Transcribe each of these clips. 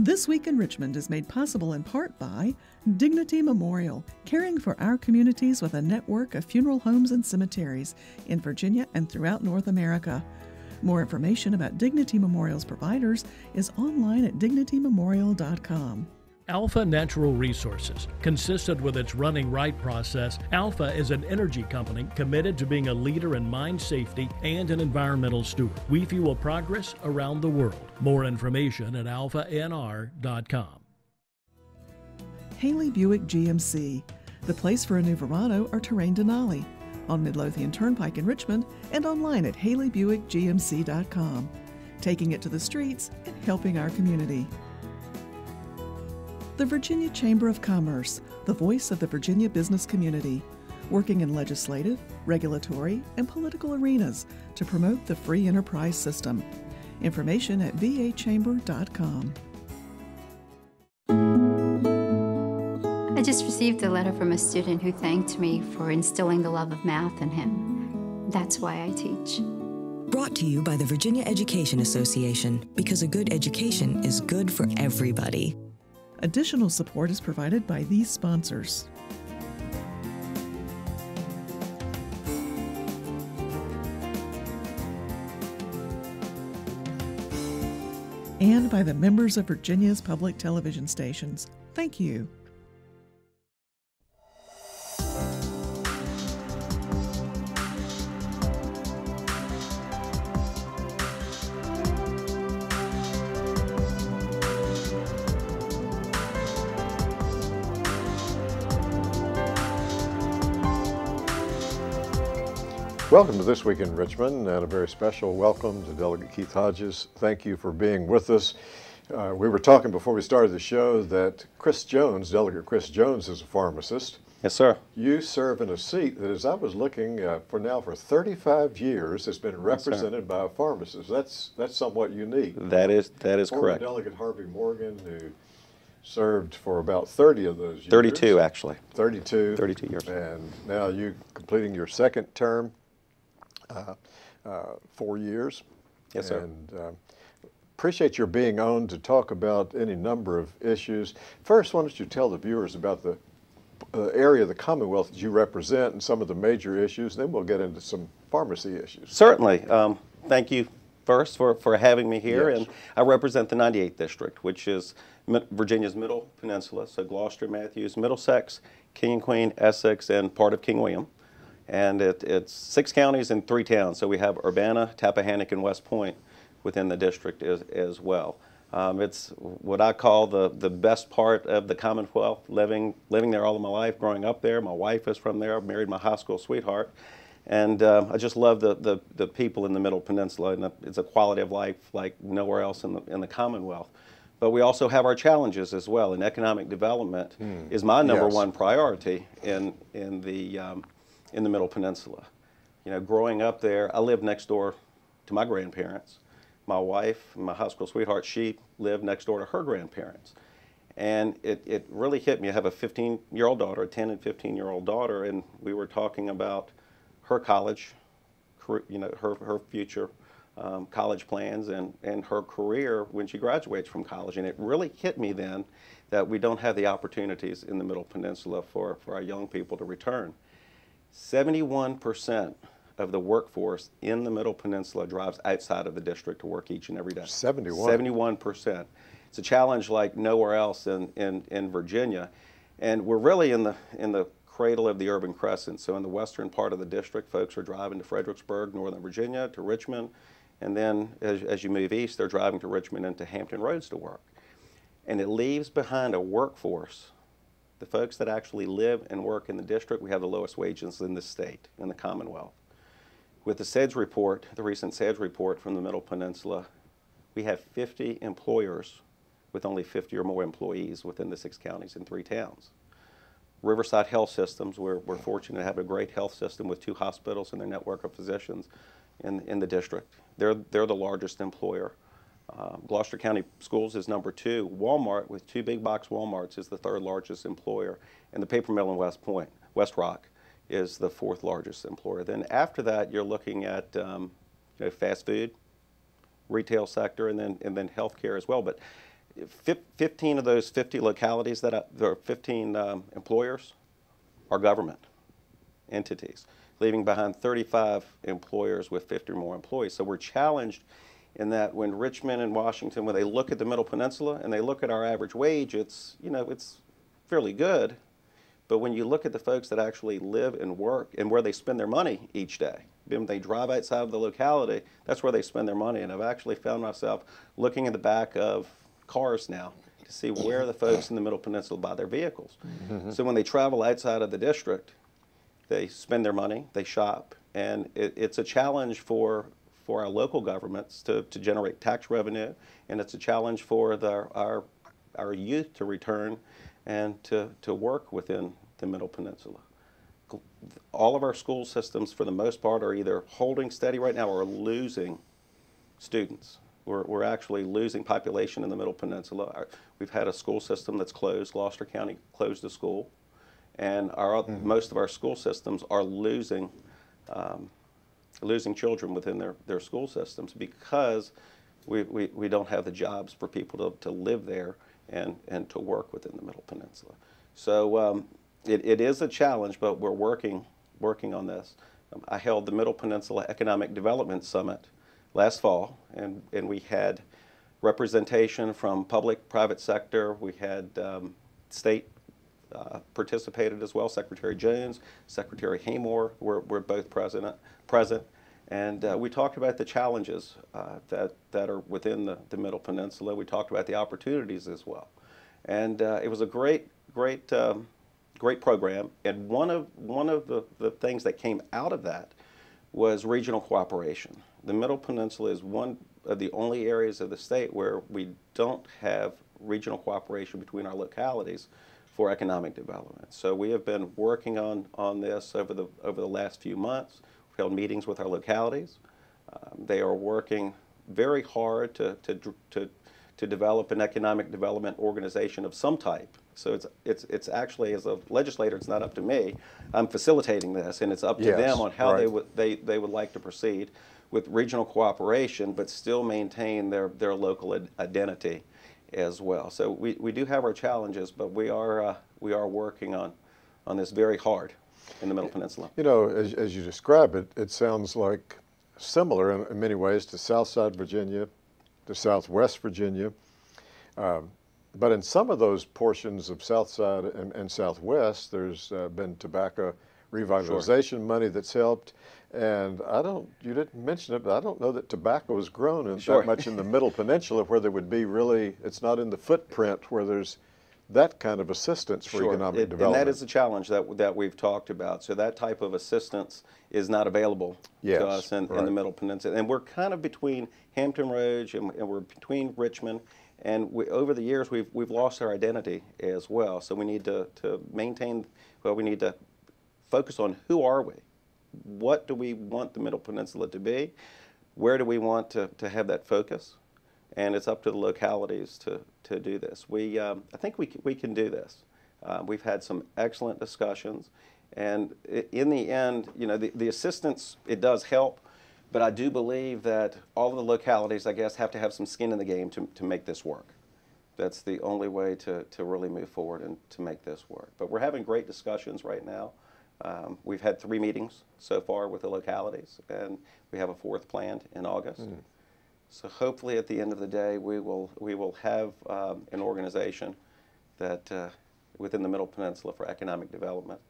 This Week in Richmond is made possible in part by Dignity Memorial, caring for our communities with a network of funeral homes and cemeteries in Virginia and throughout North America. More information about Dignity Memorial's providers is online at dignitymemorial.com. Alpha Natural Resources. Consistent with its running right process, Alpha is an energy company committed to being a leader in mine safety and an environmental steward. We fuel progress around the world. More information at alphanr.com. Haley Buick GMC, the place for a new Verano or Terrain Denali, on Midlothian Turnpike in Richmond and online at haleybuickgmc.com. Taking it to the streets and helping our community the Virginia Chamber of Commerce, the voice of the Virginia business community, working in legislative, regulatory, and political arenas to promote the free enterprise system. Information at vachamber.com. I just received a letter from a student who thanked me for instilling the love of math in him. That's why I teach. Brought to you by the Virginia Education Association, because a good education is good for everybody. Additional support is provided by these sponsors. And by the members of Virginia's public television stations. Thank you. Welcome to This Week in Richmond and a very special welcome to Delegate Keith Hodges. Thank you for being with us. Uh, we were talking before we started the show that Chris Jones, Delegate Chris Jones, is a pharmacist. Yes, sir. You serve in a seat that, as I was looking uh, for now for 35 years, has been represented yes, by a pharmacist. That's that's somewhat unique. That is that is Former correct. Delegate Harvey Morgan, who served for about 30 of those years. 32, actually. 32. 32 years. And now you completing your second term four years. Yes, sir. And uh, appreciate your being on to talk about any number of issues. First, why don't you tell the viewers about the uh, area of the Commonwealth that you represent and some of the major issues, then we'll get into some pharmacy issues. Certainly. Um, thank you first for, for having me here. Yes. And I represent the 98th District, which is Virginia's Middle Peninsula, so Gloucester, Mathews, Middlesex, King and Queen, Essex, and part of King William and it, it's six counties and three towns. So we have Urbana, Tappahannock, and West Point within the district as, as well. Um, it's what I call the, the best part of the Commonwealth, living, living there all of my life, growing up there. My wife is from there. I married my high school sweetheart. And uh, I just love the, the, the, people in the Middle Peninsula, and it's a quality of life like nowhere else in the, in the Commonwealth. But we also have our challenges as well, and economic development hmm. is my number yes. one priority in, in the um, in the Middle Peninsula. You know, growing up there, I lived next door to my grandparents. My wife, my high school sweetheart, she lived next door to her grandparents. And it, it really hit me. I have a 15 year old daughter, a 10 and 15 year old daughter, and we were talking about her college, you know, her, her future um, college plans and, and her career when she graduates from college. And it really hit me then that we don't have the opportunities in the Middle Peninsula for, for our young people to return. 71% of the workforce in the Middle Peninsula drives outside of the district to work each and every day. 71? 71%. It's a challenge like nowhere else in, in, in Virginia. And we're really in the, in the cradle of the urban crescent. So in the western part of the district, folks are driving to Fredericksburg, Northern Virginia, to Richmond. And then as, as you move east, they're driving to Richmond and to Hampton Roads to work. And it leaves behind a workforce the folks that actually live and work in the district, we have the lowest wages in the state, in the Commonwealth. With the CEDS report, the recent CEDS report from the Middle Peninsula, we have 50 employers with only 50 or more employees within the six counties and three towns. Riverside Health Systems, we're, we're fortunate to have a great health system with two hospitals and their network of physicians in, in the district. They're, they're the largest employer. Uh, Gloucester County Schools is number two. Walmart, with two big box Walmarts, is the third largest employer. And the paper mill in West Point, WestRock, is the fourth largest employer. Then after that, you're looking at um, you know, fast food, retail sector, and then, and then healthcare as well. But fif- 15 of those 50 localities that I, there are 15 um, employers are government entities, leaving behind 35 employers with 50 or more employees. So we're challenged in that when Richmond and Washington, when they look at the Middle Peninsula and they look at our average wage, it's you know it's fairly good, but when you look at the folks that actually live and work and where they spend their money each day, when they drive outside of the locality, that's where they spend their money. And I've actually found myself looking in the back of cars now to see where the folks in the Middle Peninsula buy their vehicles. Mm-hmm. So when they travel outside of the district, they spend their money, they shop, and it, it's a challenge for for our local governments to, to generate tax revenue, and it's a challenge for the, our our youth to return and to, to work within the Middle Peninsula. All of our school systems, for the most part, are either holding steady right now or losing students. We're, we're actually losing population in the Middle Peninsula. Our, we've had a school system that's closed. Gloucester County closed a school. And our, mm. most of our school systems are losing, um, losing children within their, their school systems because we, we, we don't have the jobs for people to, to live there and, and to work within the Middle Peninsula. So um, it, it is a challenge, but we're working, working on this. Um, I held the Middle Peninsula Economic Development Summit last fall, and, and we had representation from public, private sector. We had um, state uh, participated as well. Secretary Jones, Secretary Haymore were, were both present. present. And uh, we talked about the challenges uh, that, that are within the, the Middle Peninsula. We talked about the opportunities as well. And uh, it was a great, great, um, great program. And one of, one of the, the things that came out of that was regional cooperation. The Middle Peninsula is one of the only areas of the state where we don't have regional cooperation between our localities for economic development. So we have been working on, on this over the, over the last few months We've held meetings with our localities. Um, they are working very hard to, to, to, to develop an economic development organization of some type. So it's, it's, it's actually, as a legislator, it's not up to me. I'm facilitating this, and it's up to yes, them on how right. they, would, they, they would like to proceed with regional cooperation, but still maintain their, their local identity as well. So we, we do have our challenges, but we are, uh, we are working on, on this very hard in the Middle Peninsula. You know, as, as you describe it, it sounds like similar in, in many ways to Southside Virginia, to Southwest Virginia. Um, but in some of those portions of Southside and, and Southwest, there's uh, been tobacco revitalization sure. money that's helped. And I don't, you didn't mention it, but I don't know that tobacco has grown in sure. that much in the Middle Peninsula where there would be really, it's not in the footprint where there's that kind of assistance for sure. economic it, development. And that is a challenge that, that we've talked about. So that type of assistance is not available yes, to us in, right. in, the Middle Peninsula. And we're kind of between Hampton Roads and, and we're between Richmond. And we, over the years, we've, we've lost our identity as well. So we need to, to maintain, well, we need to focus on who are we? What do we want the Middle Peninsula to be? Where do we want to, to have that focus? and it's up to the localities to, to do this. We, um, I think we, we can do this. Uh, we've had some excellent discussions, and in the end, you know, the, the assistance, it does help, but I do believe that all of the localities, I guess, have to have some skin in the game to, to make this work. That's the only way to, to really move forward and to make this work. But we're having great discussions right now. Um, we've had three meetings so far with the localities, and we have a fourth planned in August. Mm. So hopefully, at the end of the day, we will we will have um, an organization that uh, within the Middle Peninsula for economic development.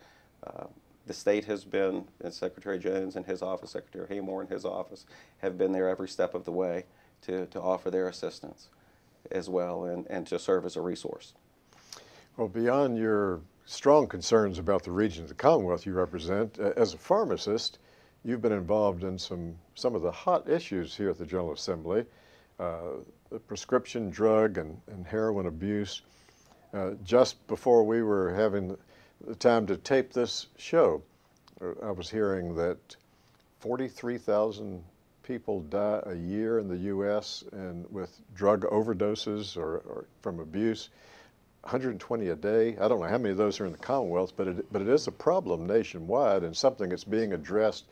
Uh, the state has been, and Secretary Jones and his office, Secretary Haymore and his office, have been there every step of the way to, to offer their assistance as well and, and to serve as a resource. Well, beyond your strong concerns about the region of the Commonwealth you represent, uh, as a pharmacist, You've been involved in some, some of the hot issues here at the General Assembly, uh, the prescription drug and, and heroin abuse. Uh, just before we were having the time to tape this show, uh, I was hearing that 43,000 people die a year in the U.S. and with drug overdoses or, or, from abuse. 120 a day. I don't know how many of those are in the Commonwealth, but it, but it is a problem nationwide and something that's being addressed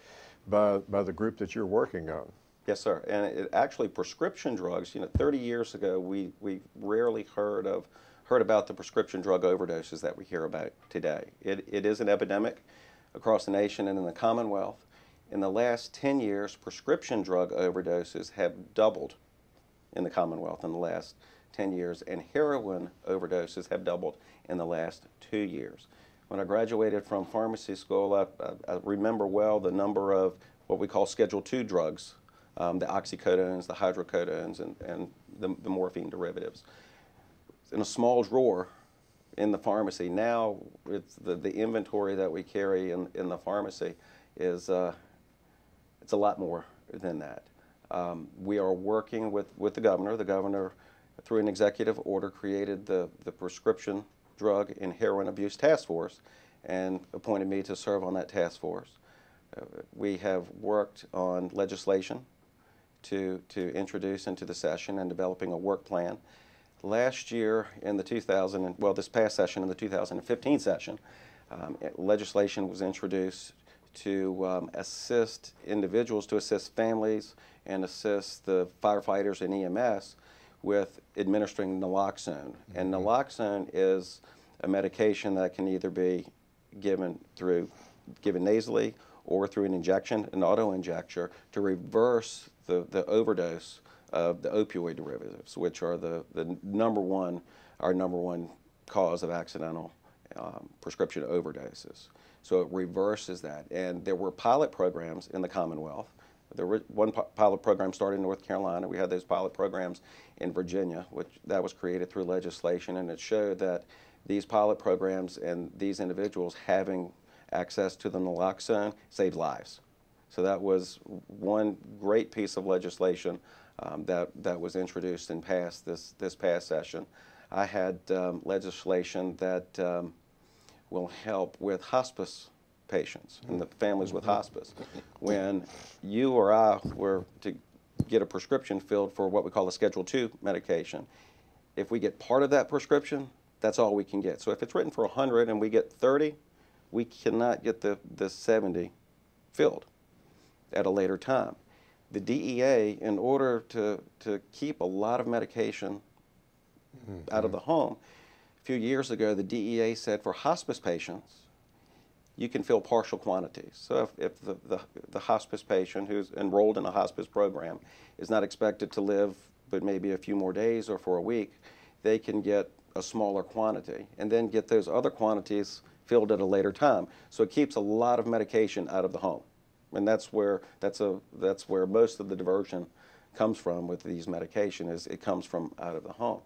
by, by the group that you're working on. Yes, sir. And it, actually, prescription drugs. You know, 30 years ago, we we rarely heard of heard about the prescription drug overdoses that we hear about today. It, it is an epidemic across the nation and in the Commonwealth. In the last 10 years, prescription drug overdoses have doubled in the Commonwealth in the last 10 years, and heroin overdoses have doubled in the last two years. When I graduated from pharmacy school, I, I, remember well the number of what we call Schedule II drugs, um, the oxycodones, the hydrocodones, and, and the, the morphine derivatives. In a small drawer in the pharmacy. Now, it's the, the inventory that we carry in, in the pharmacy is uh, it's a lot more than that. Um, we are working with, with the governor. The governor, through an executive order, created the, the prescription drug and heroin abuse task force and appointed me to serve on that task force. Uh, we have worked on legislation to, to introduce into the session and developing a work plan. Last year in the 2000, well, this past session in the 2015 session, um, legislation was introduced to um, assist individuals, to assist families, and assist the firefighters and EMS with administering naloxone. Mm-hmm. And naloxone is a medication that can either be given through given nasally or through an injection, an auto injector, to reverse the, the overdose of the opioid derivatives, which are the, the number one, our number one cause of accidental um, prescription overdoses. So it reverses that. And there were pilot programs in the Commonwealth. There were one pilot program started in North Carolina. We had those pilot programs in Virginia, which that was created through legislation, and it showed that these pilot programs and these individuals having access to the naloxone saved lives. So that was one great piece of legislation um, that, that was introduced and passed this, this past session. I had um, legislation that um, will help with hospice patients and the families with hospice. When you or I were to get a prescription filled for what we call a Schedule II medication, if we get part of that prescription, that's all we can get. So if it's written for 100 and we get 30, we cannot get the, the 70 filled at a later time. The DEA, in order to, to keep a lot of medication mm-hmm. out of the home, a few years ago, the DEA said for hospice patients, you can fill partial quantities. So if, if the, the, the, hospice patient who's enrolled in a hospice program is not expected to live but maybe a few more days or for a week, they can get a smaller quantity and then get those other quantities filled at a later time. So it keeps a lot of medication out of the home. And that's where, that's a, that's where most of the diversion comes from with these medication is it comes from out of the home.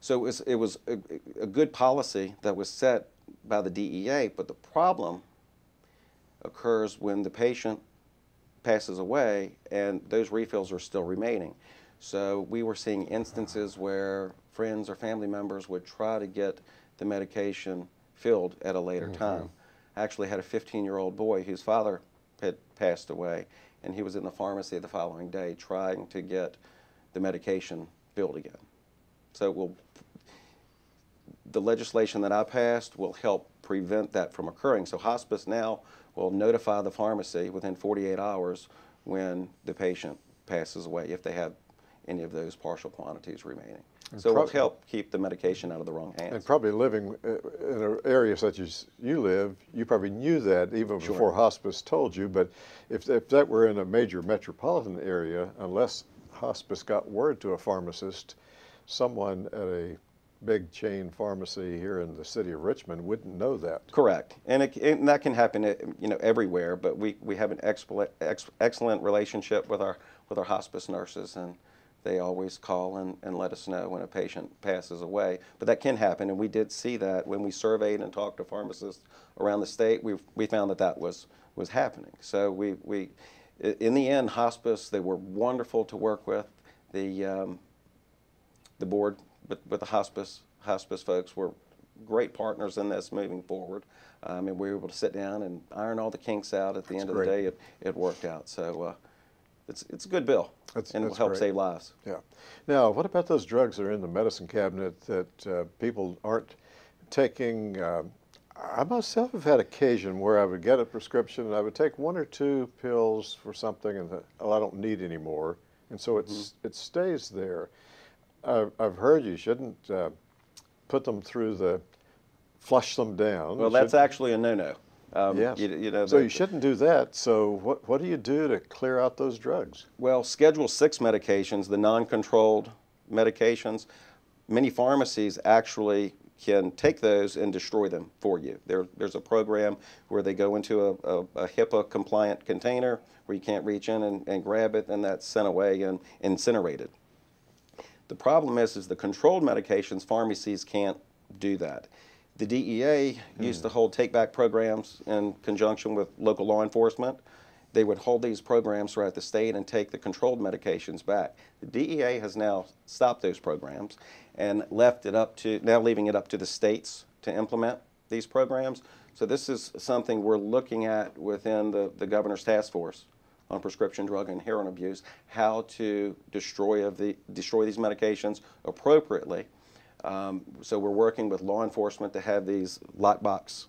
So it was, it was a, a good policy that was set by the DEA, but the problem occurs when the patient passes away and those refills are still remaining. So we were seeing instances where friends or family members would try to get the medication filled at a later mm -hmm. time. I actually had a 15 year old boy whose father had passed away, and he was in the pharmacy the following day trying to get the medication filled again. So will the legislation that I passed will help prevent that from occurring. So hospice now will notify the pharmacy within 48 hours when the patient passes away if they have any of those partial quantities remaining. And so it will help keep the medication out of the wrong hands. And probably living uh, in an area such as you live, you probably knew that even sure. before hospice told you. But if, if that were in a major metropolitan area, unless hospice got word to a pharmacist, someone at a big chain pharmacy here in the city of Richmond wouldn't know that. Correct, and, it, and that can happen, uh, you know, everywhere. But we, we have an excellent, excellent relationship with our with our hospice nurses, and they always call and, and let us know when a patient passes away. But that can happen, and we did see that when we surveyed and talked to pharmacists around the state. We we found that that was was happening. So we we in the end, hospice they were wonderful to work with. The um, the board with, with the hospice hospice folks were great partners in this moving forward. Um, and we were able to sit down and iron all the kinks out. At the That's end great. of the day, it, it worked out. So uh, it's it's a good bill, that's, and it will help great. save lives. Yeah. Now, what about those drugs that are in the medicine cabinet that uh, people aren't taking? Uh, I myself have had occasion where I would get a prescription and I would take one or two pills for something and the, oh, I don't need any more. And so it's, mm-hmm. it stays there. I've, I've heard you shouldn't uh, put them through the, flush them down. Well, that's actually a no-no. Um, yes. You, you know, so the, you shouldn't do that. So what, what do you do to clear out those drugs? Well, Schedule 6 medications, the non-controlled medications, many pharmacies actually can take those and destroy them for you. There, there's a program where they go into a, a, a HIPAA compliant container where you can't reach in and, and grab it and that's sent away and incinerated. The problem is, is the controlled medications, pharmacies can't do that. The DEA mm. used to hold take-back programs in conjunction with local law enforcement. They would hold these programs throughout the state and take the controlled medications back. The DEA has now stopped those programs and left it up to, now leaving it up to the states to implement these programs. So this is something we're looking at within the, the governor's task force on prescription drug and heroin abuse, how to destroy, of the, destroy these medications appropriately um, so we're working with law enforcement to have these lockbox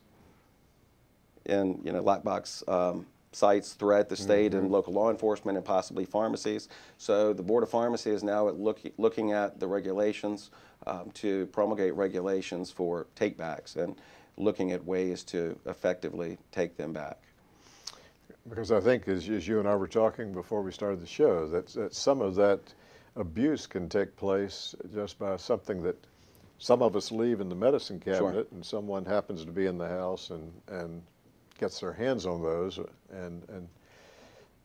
in you know lockbox um, sites throughout the state mm-hmm. and local law enforcement and possibly pharmacies. So the Board of Pharmacy is now at look, looking at the regulations um, to promulgate regulations for takebacks and looking at ways to effectively take them back. Because I think, as, as you and I were talking before we started the show, that, that some of that abuse can take place just by something that some of us leave in the medicine cabinet sure. and someone happens to be in the house and, and gets their hands on those and, and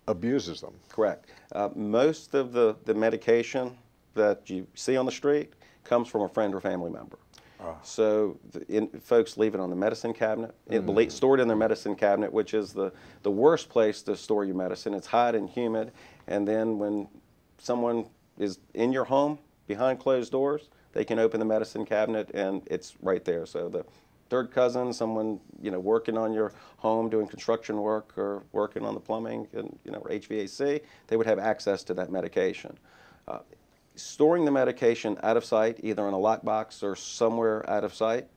abuses them. Correct. Uh, most of the, the medication that you see on the street comes from a friend or family member. Ah. So the, in, folks leave it on the medicine cabinet, mm. stored in their medicine cabinet, which is the, the worst place to store your medicine. It's hot and humid, and then when someone is in your home behind closed doors, they can open the medicine cabinet and it's right there. So the third cousin, someone you know working on your home doing construction work or working on the plumbing and you know or HVAC, they would have access to that medication. Uh, storing the medication out of sight, either in a lockbox or somewhere out of sight,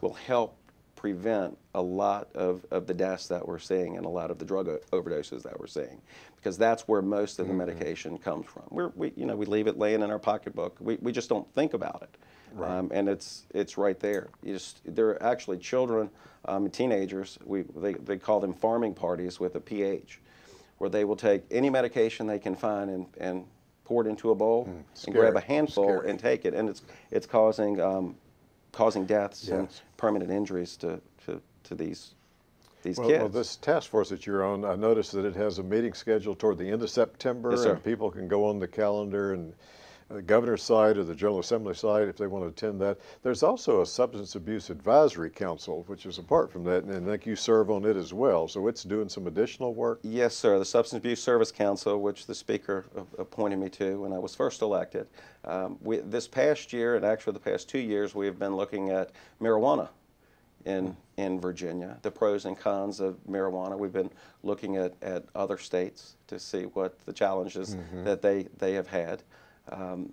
will help prevent a lot of, of the deaths that we're seeing and a lot of the drug overdoses that we're seeing because that's where most of the mm-hmm. medication comes from. We're, we, you know, we leave it laying in our pocketbook. We, we just don't think about it. Right. Um, and it's, it's right there. You just, there are actually children, um, teenagers, we, they, they call them pharming parties with a pH, where they will take any medication they can find and, and pour it into a bowl mm, and grab a handful Scary. and take it. And it's, it's causing, um, causing deaths yes. and permanent injuries to, to, to these these well, kids. Well, this task force that you're on, I noticed that it has a meeting scheduled toward the end of September, yes, and people can go on the calendar and the governor's side or the General Assembly side if they want to attend that. There's also a Substance Abuse Advisory Council, which is apart from that, and I think you serve on it as well. So it's doing some additional work? Yes, sir. The Substance Abuse Service Council, which the Speaker appointed me to when I was first elected. Um, we, this past year, and actually the past two years, we have been looking at marijuana in, in Virginia, the pros and cons of marijuana. We've been looking at, at other states to see what the challenges mm-hmm. that they, they have had. Um,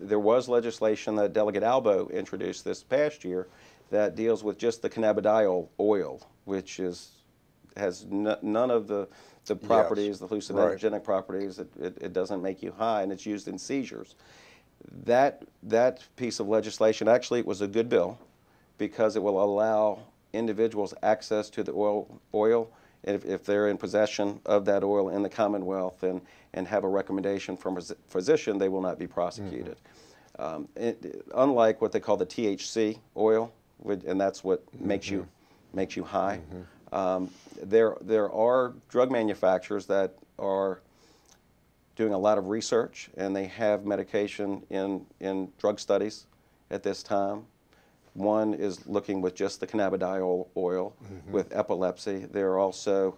there was legislation that Delegate Albo introduced this past year that deals with just the cannabidiol oil, which is has none of the the properties, yes. the hallucinogenic right. properties. It, it, it, doesn't make you high, and it's used in seizures. That that piece of legislation actually it was a good bill because it will allow individuals access to the oil, oil if, if they're in possession of that oil in the Commonwealth and, and have a recommendation from a physician, they will not be prosecuted. Mm-hmm. Um, it, unlike what they call the THC oil, and that's what mm-hmm. makes you makes you high. Mm-hmm. Um, there there are drug manufacturers that are doing a lot of research, and they have medication in in drug studies at this time. One is looking with just the cannabidiol oil mm-hmm. with epilepsy. There are also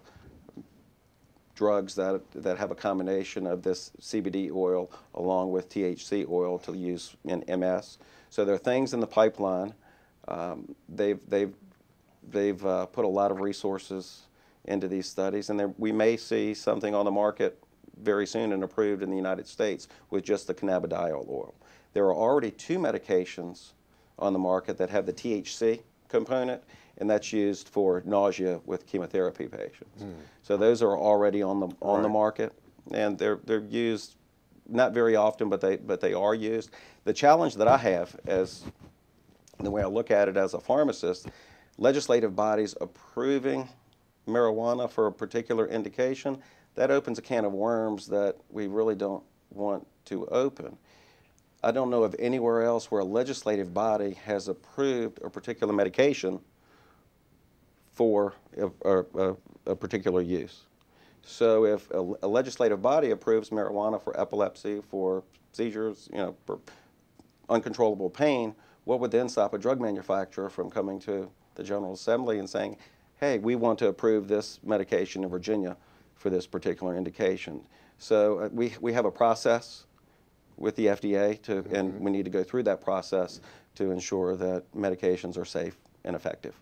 drugs that, that have a combination of this CBD oil along with THC oil to use in MS. So there are things in the pipeline. Um, they've they've, they've uh, put a lot of resources into these studies, and there, we may see something on the market very soon and approved in the United States with just the cannabidiol oil. There are already two medications on the market that have the THC component, and that's used for nausea with chemotherapy patients. Hmm. So those are already on the on the market, and they're they're used not very often, but they but they are used. The challenge that I have as the way I look at it as a pharmacist, legislative bodies approving marijuana for a particular indication, that opens a can of worms that we really don't want to open. I don't know of anywhere else where a legislative body has approved a particular medication for a, a, a- particular use. So if a, a legislative body approves marijuana for epilepsy, for seizures, you know, for uncontrollable pain, what would then stop a drug manufacturer from coming to the General Assembly and saying, hey, we want to approve this medication in Virginia for this particular indication? So uh, we, we have a process with the FDA to, and we need to go through that process to ensure that medications are safe and effective.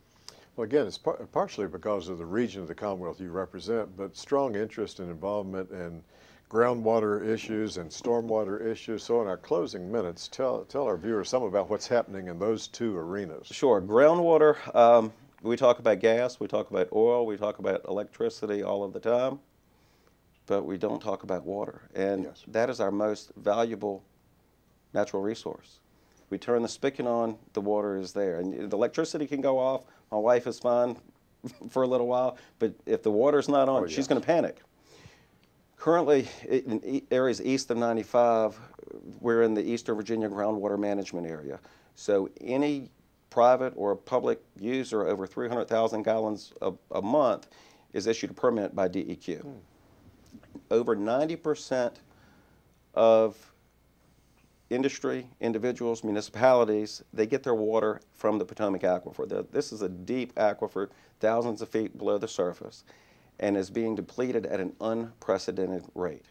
Well, again, it's par- partially because of the region of the Commonwealth you represent, but strong interest and involvement in groundwater issues and stormwater issues. So, in our closing minutes, tell tell our viewers some about what's happening in those two arenas. Sure. Groundwater, um, we talk about gas, we talk about oil, we talk about electricity all of the time, but we don't talk about water. And Yes. that is our most valuable natural resource. We turn the spigot on, the water is there. And the electricity can go off. My wife is fine for a little while, but if the water's not on, Oh, she's yes. going to panic. Currently, in areas east of 95, we're in the Eastern Virginia groundwater management area. So any private or public user over 300,000 gallons a, a month is issued a permit by DEQ. Hmm. Over 90% of industry, individuals, municipalities, they get their water from the Potomac Aquifer. This is a deep aquifer, thousands of feet below the surface, and is being depleted at an unprecedented rate.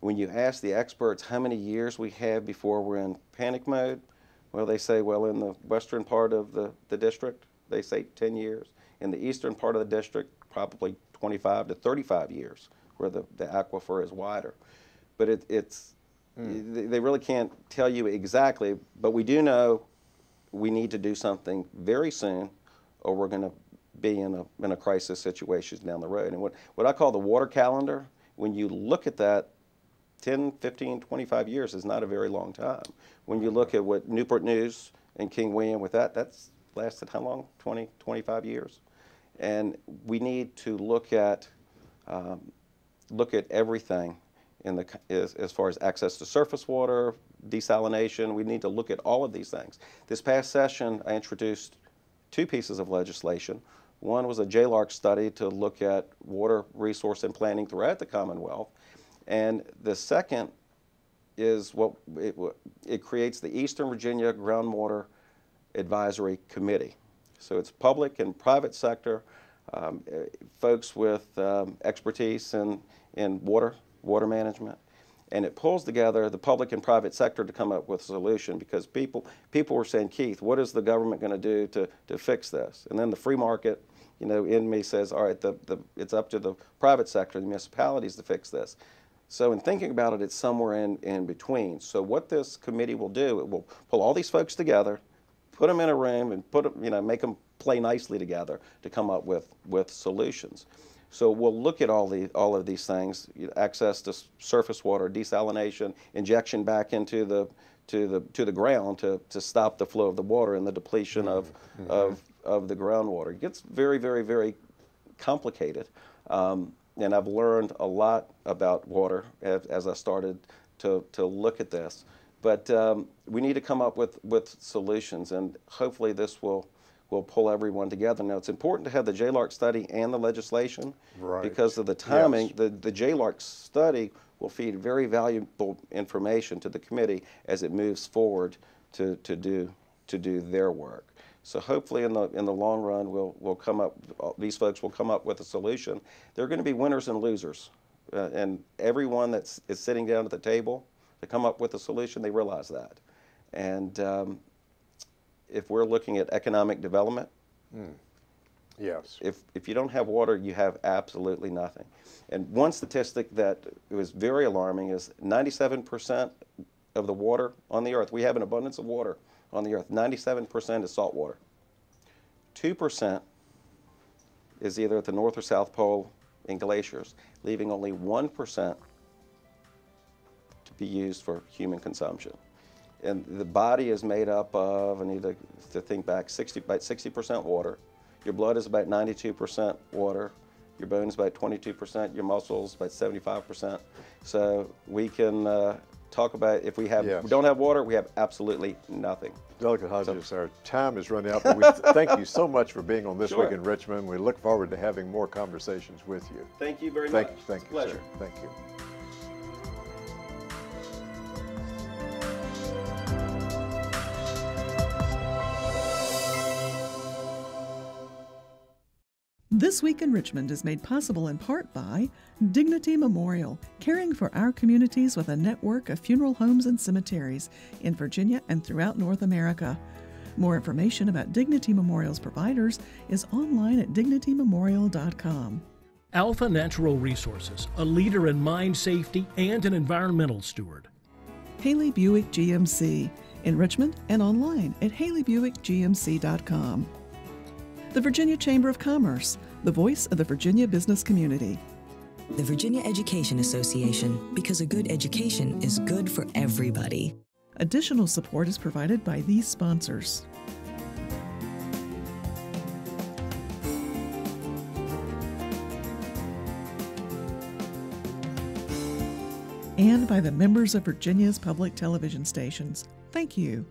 When you ask the experts how many years we have before we're in panic mode, well, they say, well, in the western part of the, the district, they say 10 years. In the eastern part of the district, probably 25 to 35 years, where the, the aquifer is wider. But it, it's, they they really can't tell you exactly, but we do know we need to do something very soon, or we're going to be in a, in a crisis situation down the road. And what, what I call the water calendar, when you look at that, 10, 15, 25 years is not a very long time. When you look at what Newport News and King William with that, that's lasted how long? 20, 25 years. And we need to look at um, look at everything in the, as, as far as access to surface water, desalination. We need to look at all of these things. This past session, I introduced two pieces of legislation. One was a JLARC study to look at water resource and planning throughout the Commonwealth. And the second is what it, it creates the Eastern Virginia Groundwater Advisory Committee. So it's public and private sector, um, eh, folks with um, expertise in, in water, water management. And it pulls together the public and private sector to come up with a solution because people, people were saying, Keith, what is the government going to do to, to fix this? And then the free market, you know, in me says, all right, the, the, it's up to the private sector, the municipalities to fix this. So in thinking about it, it's somewhere in, in between. So what this committee will do, it will pull all these folks together, put them in a room and put them, you know, make them play nicely together to come up with, with solutions. So we'll look at all the all of these things: access to surface water, desalination, injection back into the to the to the ground to, to stop the flow of the water and the depletion of of of the groundwater. It gets very very very complicated, um, and I've learned a lot about water as, as I started to to look at this. But um, we need to come up with with solutions, and hopefully this will will pull everyone together. Now, it's important to have the JLARC study and the legislation Right. because of the timing. Yes. The, the JLARC study will feed very valuable information to the committee as it moves forward to, to, do, to do their work. So hopefully in the, in the long run, we'll, we'll come up, these folks will come up with a solution. There are going to be winners and losers. Uh, and everyone that is sitting down at the table to come up with a solution, they realize that. And um, if we're looking at economic development, hmm. Yes. if, if you don't have water, you have absolutely nothing. And one statistic that was very alarming is 97% of the water on the earth, we have an abundance of water on the earth, 97% is salt water. 2% is either at the North or South Pole in glaciers, leaving only 1% to be used for human consumption. And the body is made up of, I need to, to think back, 60, about 60% water. Your blood is about 92% water. Your bones about 22%. Your muscles about 75%. So we can uh, talk about if we have Yes. we don't have water, we have absolutely nothing. Delegate Hodges, our time is running out, but we thank you so much for being on This Sure. Week in Richmond. We look forward to having more conversations with you. Thank you very Thank much. you, thank It's you, a sir. Thank you. This Week in Richmond is made possible in part by Dignity Memorial, caring for our communities with a network of funeral homes and cemeteries in Virginia and throughout North America. More information about Dignity Memorial's providers is online at dignitymemorial.com. Alpha Natural Resources, a leader in mine safety and an environmental steward. Haley Buick GMC in Richmond and online at haleybuickgmc.com. The Virginia Chamber of Commerce, the voice of the Virginia business community. The Virginia Education Association, because a good education is good for everybody. Additional support is provided by these sponsors. And by the members of Virginia's public television stations. Thank you.